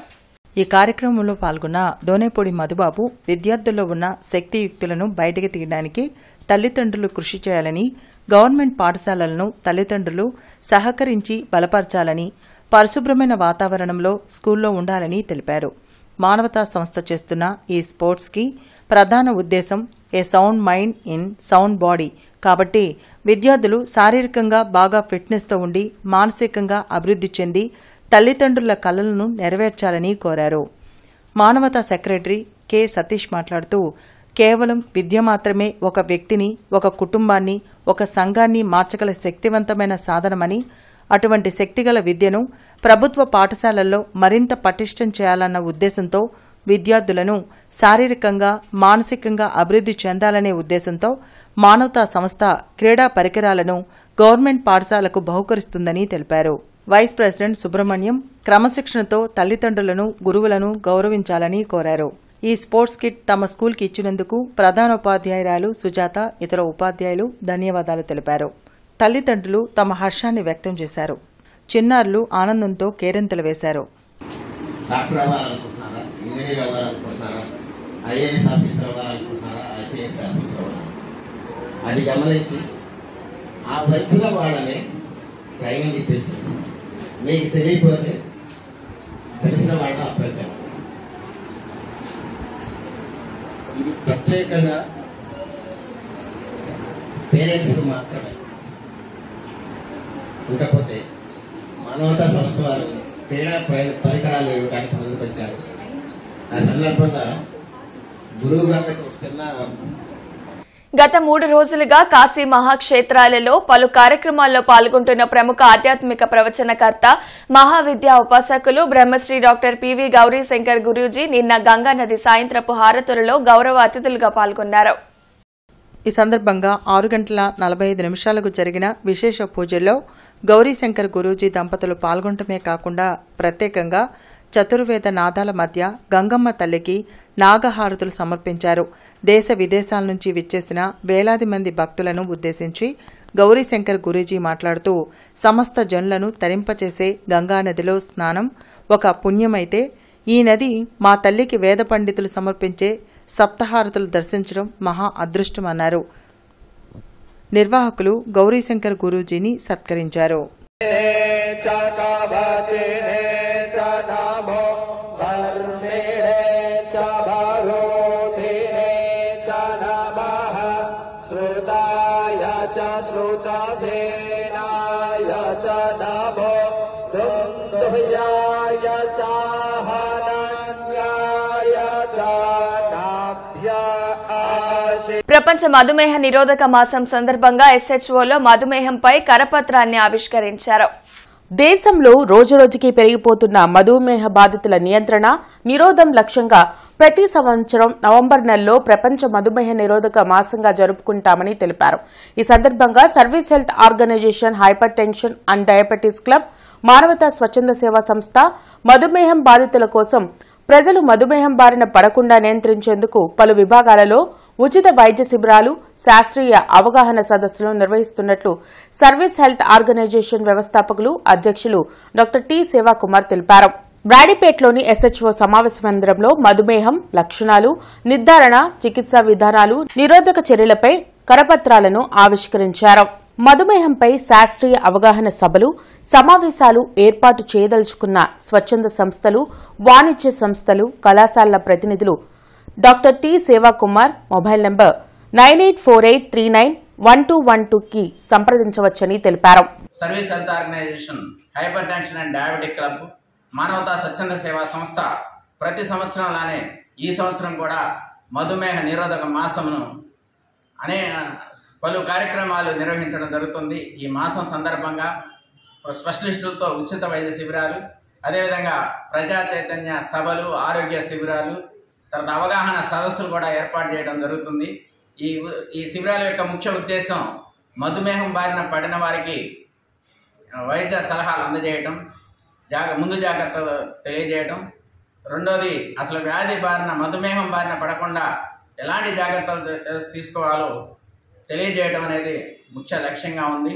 ఈ కార్యక్రమంలో పాల్గొన్న దోనేపూడి మధుబాబు విద్యార్థుల్లో ఉన్న శక్తియుక్తులను బయటకు తీయడానికి తల్లిదండ్రులు కృషి చేయాలని గవర్నమెంట్ పాఠశాలలను తల్లిదండ్రులు సహకరించి బలపరచాలని పరిశుభ్రమైన వాతావరణంలో స్కూల్లో ఉండాలని తెలిపారు. మానవతా సంస్థ చేస్తున్న ఈ స్పోర్ట్స్కి ప్రధాన ఉద్దేశం a sound mind in sound body. కాబట్టి విద్యార్థులు శారీరకంగా బాగా ఫిట్నెస్తో ఉండి మానసికంగా అభివృద్ధి చెంది తల్లిదండ్రుల కలలను నెరవేర్చాలని కోరారు. మానవతా సెక్రటరీ కె. సతీష్ మాట్లాడుతూ కేవలం విద్య మాత్రమే ఒక వ్యక్తిని ఒక కుటుంబాన్ని ఒక సంఘాన్ని మార్చగల శక్తివంతమైన సాధనమని అటువంటి శక్తిగల విద్యను ప్రభుత్వ పాఠశాలల్లో మరింత పటిష్టం చేయాలన్న ఉద్దేశంతో విద్యార్థులను శారీరకంగా మానసికంగా అభివృద్ధి చెందాలనే ఉద్దేశంతో మానవతా సంస్థ క్రీడా పరికరాలను గవర్నమెంట్ పాఠశాలకు బహుకరిస్తుందని తెలిపారు. వైస్ ప్రెసిడెంట్ సుబ్రహ్మణ్యం క్రమశిక్షణతో తల్లిదండ్రులను గురువులను గౌరవించాలని కోరారు. ఈ స్పోర్ట్స్ కిట్ తమ స్కూల్కి ఇచ్చినందుకు ప్రధానోపాధ్యాయురాలు సుజాత ఇతర ఉపాధ్యాయులు ధన్యవాదాలు తెలిపారు. తల్లిదండ్రులు తమ హర్షాన్ని వ్యక్తం చేశారు. చిన్నారులు ఆనందంతో కేరింతలు వేశారు. డాక్టర్ అవ్వాలనుకుంటున్నారా? ఇంజనీర్ అవ్వాలనుకుంటున్నారా? ఐఏఎస్ ఆఫీసర్ అవ్వాలనుకుంటున్నారా? ఐపీఎస్ ఆఫీసర్ అవ్వాలి? అది గమనించి ఆ వైపుగా వాళ్ళని ట్రైనింగ్ ఇప్పించండి. మీకు తెలియకపోతే తెలిసిన వాళ్ళ అప్రచారం. ఇది ప్రత్యేకంగా పేరెంట్స్కి మాత్రమే. ఇకపోతే మానవతా సంస్థ వారు క్రీడా పరికరాలు ఇవ్వడానికి ముందుకొచ్చారు ఆ సందర్భంగా గురువు గారికి ఒక చిన్న గత మూడు రోజులుగా కాశీ మహాక్షేత్రాలలో పలు కార్యక్రమాల్లో పాల్గొంటున్న ప్రముఖ ఆధ్యాత్మిక ప్రవచనకర్త మహావిద్యా ఉపాసకులు బ్రహ్మశ్రీ డాక్టర్ పివి గౌరీశంకర్ గురూజీ నిన్న గంగా నది సాయంత్రపు హారతులలో గౌరవ అతిథులుగా పాల్గొన్నారు. ఈ సందర్భంగా ఆరు గంటల నలభై ఐదు నిమిషాలకు జరిగిన విశేష పూజల్లో గౌరీశంకర్ గురూజీ దంపతులు పాల్గొనటమే కాకుండా ప్రత్యేకంగా చతుర్వేద నాదాల మధ్య గంగమ్మ తల్లికి నాగహారతులు సమర్పించారు. దేశ విదేశాల నుంచి విచ్చేసిన వేలాది మంది భక్తులను ఉద్దేశించి గౌరీశంకర్ గురూజీ మాట్లాడుతూ సమస్త జనులను తరింపచేసే గంగానదిలో స్నానం ఒక పుణ్యమైతే ఈ నది మా తల్లికి వేద పండితులు సమర్పించే సప్తహారతులు దర్శించడం మహా అదృష్టమన్నారు. నిర్వాహకులు గౌరీశంకర్ గురూజీని సత్కరించారు. ప్రపంచ మధుమేహ నిరోధక మాసం సందర్భంగా ఎస్హెచ్ఓలో మధుమేహంపై కరపత్రాన్ని ఆవిష్కరించారు. దేశంలో రోజురోజుకి పెరిగిపోతున్న మధుమేహ బాధితుల నియంత్రణ నిరోధం లక్ష్యంగా ప్రతి సంవత్సరం నవంబర్ నెలలో ప్రపంచ మధుమేహ నిరోధక మాసంగా జరుపుకుంటామని తెలిపారు. ఈ సందర్భంగా service health organisation hypertension and diabetes club మానవతా స్వచ్ఛంద సేవా సంస్థ మధుమేహం బాధితుల కోసం ప్రజలు మధుమేహం బారిన పడకుండా నియంత్రించేందుకు పలు విభాగాలలో ఉచిత వైద్య శిబిరాలు శాస్త్రీయ అవగాహన సదస్సులు నిర్వహిస్తున్నట్లు సర్వీస్ హెల్త్ ఆర్గనైజేషన్ వ్యవస్థాపకులు అధ్యక్షులు డాక్టర్ టి సేవాకుమార్ తెలిపారు. బ్రాడీపేట్లోని ఎస్హెచ్ఓ సమావేశ మందిరంలో మధుమేహం లక్షణాలు నిర్ధారణ చికిత్సా విధానాలు నిరోధక చర్యలపై కరపత్రాలను ఆవిష్కరించారు. మధుమేహంపై శాస్త్రీయ అవగాహన సభలు సమావేశాలు ఏర్పాటు చేయదలుచుకున్న స్వచ్ఛంద సంస్థలు వాణిజ్య సంస్థలు కళాశాలల ప్రతినిధులు doctor T Sevakumar mobile number nine eight four eight three nine one two one టూకి సంప్రదించవచ్చని తెలిపారు. Service health organisation hypertension and diabetic club మానవతా స్వచ్ఛంద సేవా సంస్థ ప్రతి సంవత్సరంలానే ఈ సంవత్సరం కూడా మధుమేహ నిరోధక మాసమును అనే పలు కార్యక్రమాలు నిర్వహించడం జరుగుతుంది. ఈ మాసం సందర్భంగా స్పెషలిస్టులతో ఉచిత వైద్య శిబిరాలు అదేవిధంగా ప్రజా చైతన్య సభలు ఆరోగ్య శిబిరాలు తర్వాత అవగాహన సదస్సులు కూడా ఏర్పాటు చేయడం జరుగుతుంది. ఈ ఈ శిబిరాల యొక్క ముఖ్య ఉద్దేశం మధుమేహం బారిన పడిన వారికి వైద్య సలహాలు అందజేయటం జాగ ముందు జాగ్రత్తలు తెలియజేయటం. రెండోది అసలు వ్యాధి బారిన మధుమేహం బారిన పడకుండా ఎలాంటి జాగ్రత్తలు తీసుకోవాలో తెలియజేయడం అనేది ముఖ్య లక్ష్యంగా ఉంది.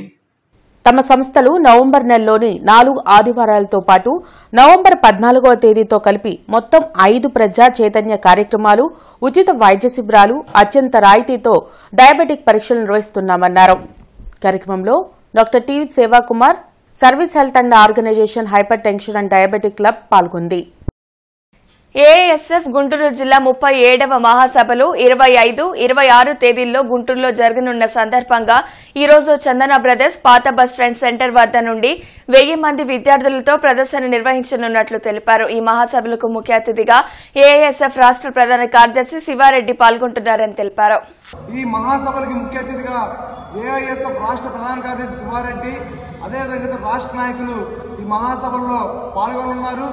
తమ సంస్థలు నవంబర్ నెలలోని నాలుగు ఆదివారాలతో పాటు నవంబర్ పద్నాలుగవ తేదీతో కలిపి మొత్తం ఐదు ప్రజా చైతన్య కార్యక్రమాలు ఉచిత వైద్య శిబిరాలు అత్యంత రాయితీతో డయాబెటిక్ పరీక్షలు నిర్వహిస్తున్నామన్నారు. కార్యక్రమంలో doctor TV Sevakumar service health and organisation hypertension and diabetic club పాల్గొంది. ASF Guntur జిల్లా ముప్పై ఏడవ మహాసభలు ఇరవై ఐదు ఇరవై ఆరు తేదీల్లో గుంటూరులో జరగనున్న సందర్భంగా ఈరోజు చందన బ్రదర్స్ పాత బస్టాండ్ సెంటర్ వద్ద నుండి వెయ్యి మంది విద్యార్థులతో ప్రదర్శన నిర్వహించనున్నట్లు తెలిపారు. ఈ మహాసభలకు ముఖ్య అతిథిగా ఏఎస్ఎఫ్ రాష్ట్ర ప్రధాన కార్యదర్శి శివారెడ్డి పాల్గొంటున్నారని తెలిపారు. ఈ మహాసభలకు ముఖ్య అతిథిగా ఏఐఎస్ఎఫ్ రాష్ట్ర ప్రధాన కార్యదర్శి శివారెడ్డి అదేవిధంగా రాష్ట్ర నాయకులు ఈ మహాసభల్లో పాల్గొనున్నారు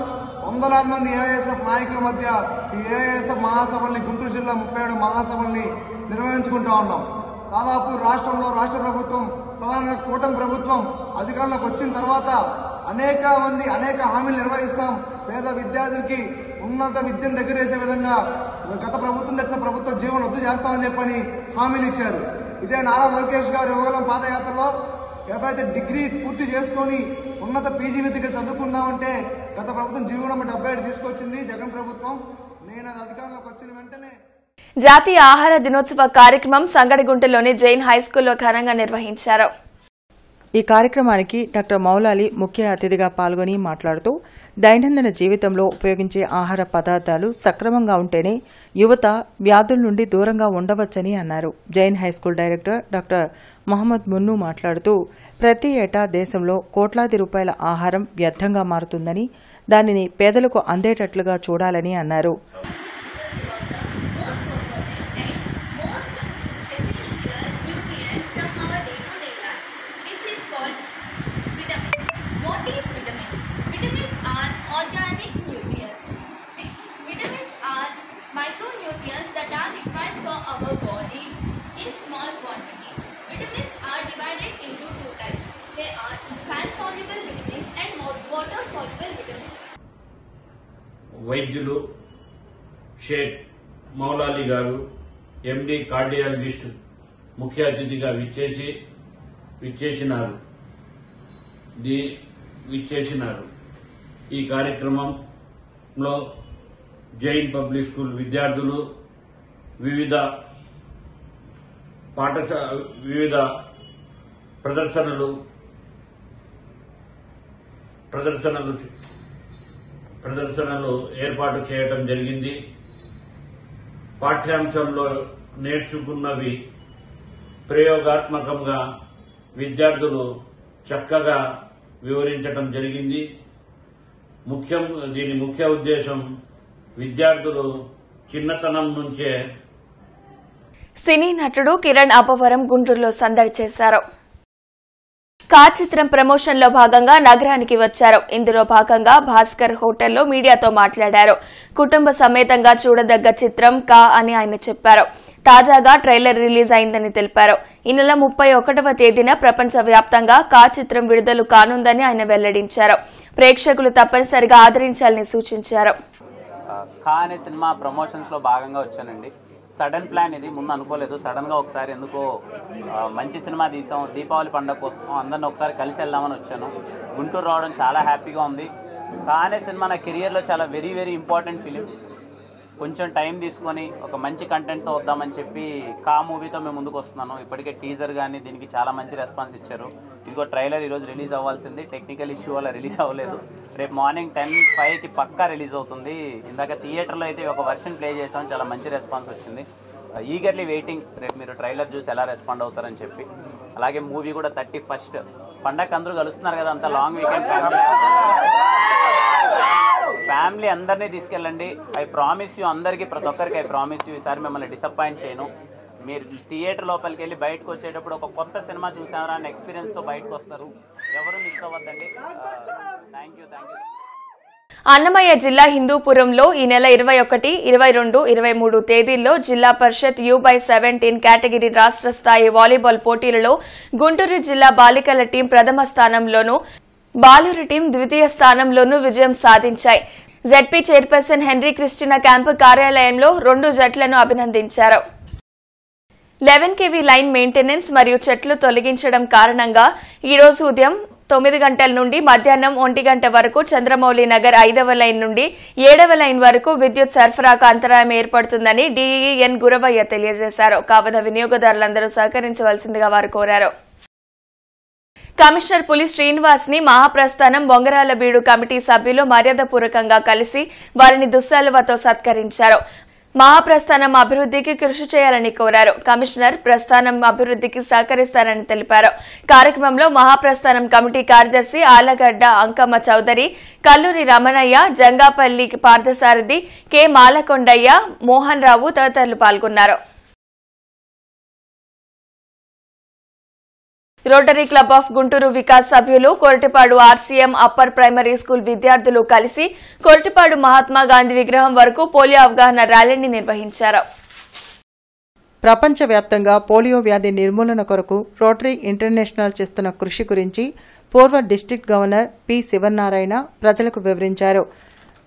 వందలాది మంది ఏఐఎస్ఎఫ్ నాయకుల మధ్య ఈ ఏఐఎస్ఎఫ్ మహాసభల్ని గుంటూరు జిల్లా ముప్పై ఏడు మహాసభల్ని నిర్వహించుకుంటా ఉన్నాం. దాదాపు రాష్ట్రంలో రాష్ట్ర ప్రభుత్వం ప్రధానంగా కూటమి ప్రభుత్వం అధికారంలోకి వచ్చిన తర్వాత అనేక మంది అనేక హామీలు నిర్వహిస్తాం. పేద విద్యార్థులకి ఉన్నత విద్యను దగ్గర చేసే విధంగా గత ప్రభుత్వం తెచ్చిన ప్రభుత్వ జీవన రద్దు చేస్తామని చెప్పని హామీలు ఇచ్చారు. ఇదే నారా లోకేష్ గారు యువగలం పాదయాత్రలో ఎవరైతే డిగ్రీ పూర్తి చేసుకొని ఉన్నత పీజీ విద్యకి చదువుకున్నామంటే గత ప్రభుత్వం జీవో నెంబర్ డెబ్బై ఏడు తీసుకొచ్చింది జగన్ ప్రభుత్వం. నేను అది అధికారంలోకి వచ్చిన వెంటనే జాతీయ ఆహార దినోత్సవ కార్యక్రమం సంగడిగుంటలోని జైన్ హైస్కూల్లో ఘనంగా నిర్వహించారు. ఈ కార్యక్రమానికి డాక్టర్ మౌలాలి ముఖ్య అతిథిగా పాల్గొని మాట్లాడుతూ దైనందిన జీవితంలో ఉపయోగించే ఆహార పదార్థాలు సక్రమంగా ఉంటేనే యువత వ్యాధుల నుండి దూరంగా ఉండవచ్చని అన్నారు. Jain high school director doctor Mohammed Munnu మాట్లాడుతూ ప్రతి ఏటా దేశంలో కోట్లాది రూపాయల ఆహారం వ్యర్థంగా మారుతుందని దానిని పేదలకు అందేటట్లుగా చూడాలని అన్నారు. కార్డియాలజిస్ట్ ముఖ్య అతిథిగా విచ్చేసి విచ్చేసినారు. ది విచ్చేసినారు. ఈ కార్యక్రమంలో జైన్ పబ్లిక్ స్కూల్ విద్యార్థులు వివిధ పాఠశాల వివిధ ప్రదర్శనలు ప్రదర్శనలు ప్రదర్శనలు ఏర్పాటు చేయడం జరిగింది. పాఠ్యాంశంలో నేర్చుకున్నవి ప్రయోగాత్మకంగా విద్యార్థులు చక్కగా వివరించటం జరిగింది. ముఖ్యం దీని ముఖ్య ఉద్దేశం విద్యార్థులు చిన్నతనం నుంచే సినీ నటుడు కిరణ్ అపవరం గుంటూరులో సందడి చేశారు. కా చిత్రం ప్రమోషన్లో భాగంగా నగరానికి వచ్చారు. ఇందులో భాగంగా భాస్కర్ హోటల్లో మీడియాతో మాట్లాడారు. కుటుంబ సమేతంగా చూడదగ్గ చిత్రం కా అని ఆయన చెప్పారు. తాజాగా ట్రైలర్ రిలీజ్ అయిందని తెలిపారు. ఈ నెల ముప్పై ఒకటవ తేదీన ప్రపంచ వ్యాప్తంగా కా చిత్రం విడుదల కానుందని ఆయన వెల్లడించారు. ప్రేక్షకులు తప్పనిసరిగా ఆదరించాలని సూచించారు. ఖా అనే సినిమా ప్రమోషన్స్లో భాగంగా వచ్చానండి. సడన్ ప్లాన్ ఇది ముందు అనుకోలేదు. సడన్గా ఒకసారి ఎందుకో మంచి సినిమా తీసాం దీపావళి పండుగ కోసం అందరిని ఒకసారి కలిసి వెళ్దామని వచ్చాను. గుంటూరు రావడం చాలా హ్యాపీగా ఉంది. కానే అనే సినిమా నా కెరియర్లో చాలా వెరీ వెరీ ఇంపార్టెంట్ ఫిలిం కొంచెం టైం తీసుకొని ఒక మంచి కంటెంట్తో వద్దామని చెప్పి కా మూవీతో మేము ముందుకు వస్తున్నాను. ఇప్పటికే టీజర్ కానీ దీనికి చాలా మంచి రెస్పాన్స్ ఇచ్చారు. ఇదిగో ట్రైలర్ ఈరోజు రిలీజ్ అవ్వాల్సింది. టెక్నికల్ ఇష్యూ వల్ల రిలీజ్ అవ్వలేదు. రేపు మార్నింగ్ టెన్ ఫైవ్కి పక్కా రిలీజ్ అవుతుంది. ఇందాక థియేటర్లో అయితే ఒక వర్షన్ ప్లే చేసాం చాలా మంచి రెస్పాన్స్ వచ్చింది. Eagerly waiting. రేపు మీరు ట్రైలర్ చూసి ఎలా రెస్పాండ్ అవుతారని చెప్పి. అలాగే మూవీ కూడా థర్టీ ఫస్ట్. పండగ అందరూ కలుస్తున్నారు కదా అంత లాంగ్ వీకెండ్ ఫ్యామిలీ అందరినీ తీసుకెళ్ళండి. ఐ ప్రామిస్ యూ అందరికీ ప్రతి ఒక్కరికి ఐ ప్రామిస్ యూ ఈసారి మిమ్మల్ని డిసప్పాయింట్ చేయను. మీరు థియేటర్ లోపలికి వెళ్ళి బయటకు వచ్చేటప్పుడు ఒక కొత్త సినిమా చూసారా అనే ఎక్స్పీరియన్స్తో బయటకు వస్తారు. ఎవరు miss అవ్వద్దండి. Thank you thank you Annamayya జిల్లా హిందూపురంలో ఈ నెల ఇరవై ఒకటి ఇరవై రెండు ఇరవై మూడు తేదీల్లో జిల్లా parishad U by seventeen category రాష్ట్ర స్థాయి వాలీబాల్ పోటీలలో గుంటూరు జిల్లా బాలికల టీం ప్రథమ స్థానంలోనూ బాలురు టీం ద్వితీయ స్థానంలోనూ విజయం సాధించాయి. ZP chairperson Henry Christina camp కార్యాలయంలో రెండు జట్లను అభినందించారు. లెవెన్ కేవీ లైన్ మెయింటెనెన్స్ మరియు చెట్లు తొలగించడం కారణంగా ఈరోజు ఉదయం తొమ్మిది గంటల నుండి మధ్యాహ్నం ఒంటి గంట వరకు చంద్రమౌళి నగర్ ఐదవ లైన్ నుండి ఏడవ లైన్ వరకు విద్యుత్ సరఫరాకు అంతరాయం ఏర్పడుతుందని డీఈఎన్ గురవయ్య తెలియజేశారు. కావున వినియోగదారులందరూ సహకరించవలసిందిగా వారు కోరారు. కమిషనర్ పులి శ్రీనివాస్ని మహాప్రస్థానం బొంగరాల బీడు కమిటీ సభ్యులు మర్యాదపూర్వకంగా కలిసి వారిని దుస్సలువతో సత్కరించారు. మహాప్రస్థానం అభివృద్ధికి కృషి చేయాలని కోరారు. కమిషనర్ ప్రస్థానం అభివృద్ధికి సహకరిస్తారని తెలిపారు. కార్యక్రమంలో మహాప్రస్థానం కమిటీ కార్యదర్శి ఆలగడ్డ అంకమ్మ చౌదరి కల్లూరి రమణయ్య జంగాపల్లి పార్థసారథి కె మాలకొండయ్య మోహన్ రావు తదితరులు పాల్గొన్నారు. Rotary club of Guntur Vikas సభ్యులు Koratipadu RCM upper primary school విద్యార్థులు కలిసి కొరటిపాడు మహాత్మా గాంధీ విగ్రహం వరకు పోలియో అవగాహన ర్యాలీని నిర్వహించారు. ప్రపంచవ్యాప్తంగా పోలియో వ్యాధి నిర్మూలన కొరకు రోటరీ ఇంటర్నేషనల్ చేస్తున్న కృషి గురించి పూర్వ డిస్టిక్ట్ గవర్నర్ పి శివనారాయణ ప్రజలకు వివరించారు.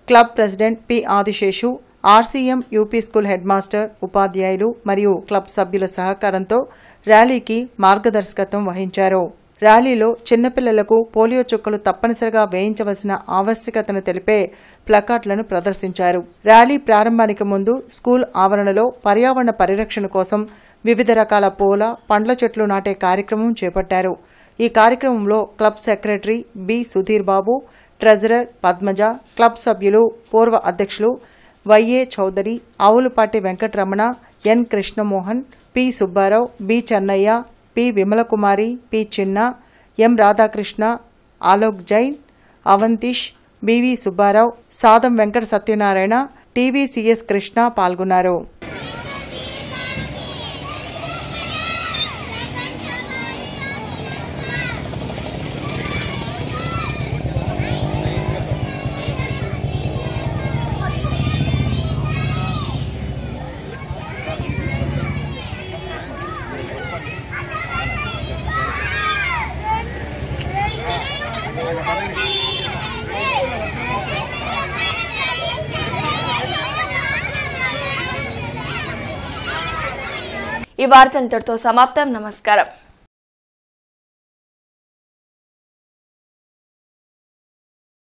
Club president P Adiseshu RCM UP school head master ఉపాధ్యాయులు మరియు క్లబ్ సభ్యుల సహకారంతో ర్యాలీకి మార్గదర్శకత్వం వహించారు. ర్యాలీలో చిన్నపిల్లలకు పోలియో చుక్కలు తప్పనిసరిగా వేయించవలసిన ఆవశ్యకతను తెలిపే ప్లకార్డులను ప్రదర్శించారు. ర్యాలీ ప్రారంభానికి ముందు స్కూల్ ఆవరణలో పర్యావరణ పరిరక్షణ కోసం వివిధ రకాల పూల పండ్ల చెట్లు నాటే కార్యక్రమం చేపట్టారు. ఈ కార్యక్రమంలో club secretary B Sudheer Babu treasurer Padmaja club సభ్యులు పూర్వ అధ్యక్షులు YA Chowdary Avulapati Venkataramana N Krishnamohan P Subbarao B Chennaiah P Vimalakumari P Chinna M Radhakrishna Alok Jain Avantish BV Subbarao Sadam Venkata Satyanarayana TVCS Krishna పాల్గొన్నారు. వార్త ఇంతటితో సమాప్తం. నమస్కారం.